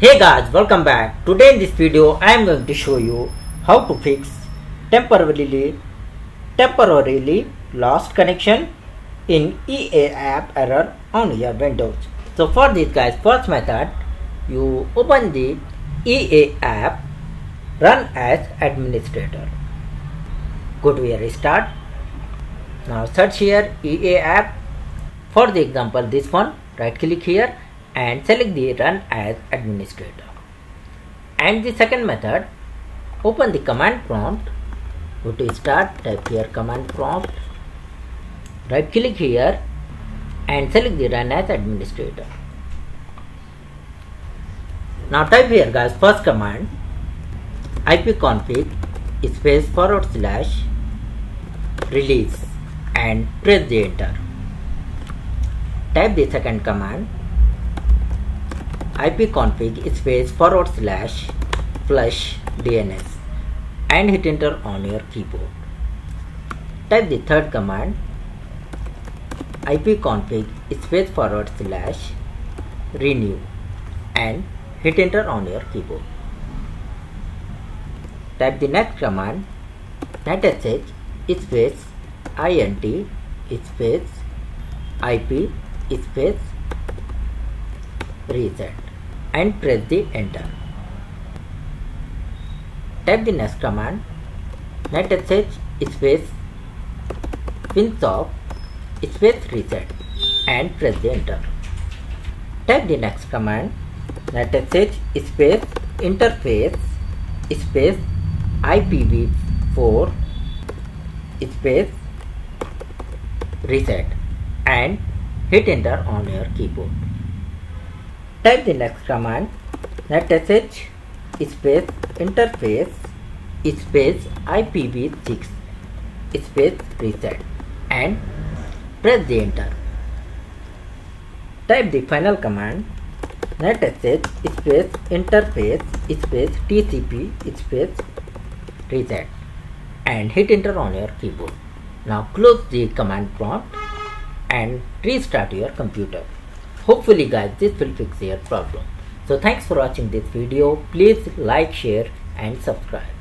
Hey guys, welcome back. Today in this video, I am going to show you how to fix temporarily temporarily lost connection in EA app error on your Windows. So for this guys, first method, you open the EA app, run as administrator. Go to your restart. Now search here EA app. For the example, this one, right click here and select the run as administrator. And the second method, open the command prompt, go to start, type here command prompt, right click here and select the run as administrator. Now type here guys first command ipconfig space forward slash release and press the enter. Type the second command ipconfig space forward slash flush DNS and hit enter on your keyboard. Type the third command ipconfig space forward slash renew and hit enter on your keyboard. Type the next command netsh space int space ip space reset and press the enter. Type the next command netsh space winsock space reset and press the enter. Type the next command netsh space interface space IPv4 space reset and hit enter on your keyboard. Type the next command netsh space interface space IPv6 space reset and press the enter. Type the final command netsh space interface space TCP space reset and hit enter on your keyboard. Now close the command prompt and restart your computer. Hopefully guys this will fix your problem. So thanks for watching this video. Please like, share and subscribe.